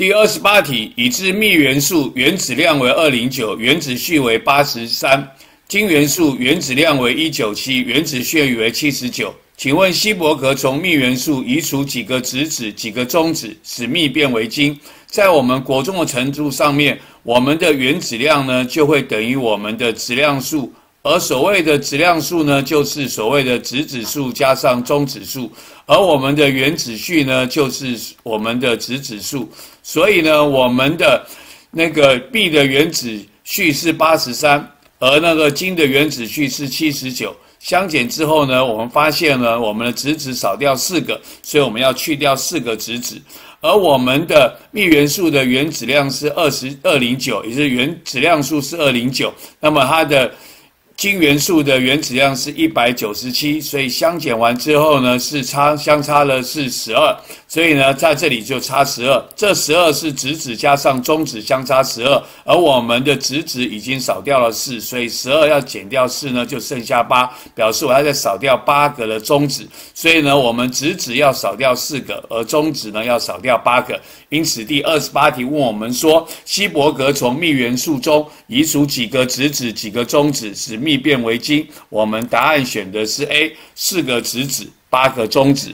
第二十八题，已知幂元素原子量为二零九，原子序为八十三，金元素原子量为一九七，原子序为七十九。请问希伯格从幂元素移除几个质子、几个中子，使幂变为金？在我们国中的程度上面，我们的原子量呢就会等于我们的质量数，而所谓的质量数呢，就是所谓的质子数加上中子数，而我们的原子序呢，就是我们的质子数。所以呢，我们的那个 B 的原子序是八十三，而那个金的原子序是七十九。相减之后呢，我们发现呢，我们的质子少掉四个，所以我们要去掉四个质子。而我们的幂元素的原子量是二十二零九，也是原子量数是二零九，那么它的金元素的原子量是一百九十七，所以相减完之后呢，是差相差了是十二。所以呢，在这里就差十二，这十二是质子加上中子相差十二，而我们的质子已经少掉了四，所以十二要减掉四呢，就剩下八，表示我要再少掉八个的中子，所以呢，我们质子要少掉四个，而中子呢要少掉八个。因此，第二十八题问我们说，希伯格从幂元素中移除几个质子、几个中子，使变为金？我们答案选的是 A，四个质子，八个中指。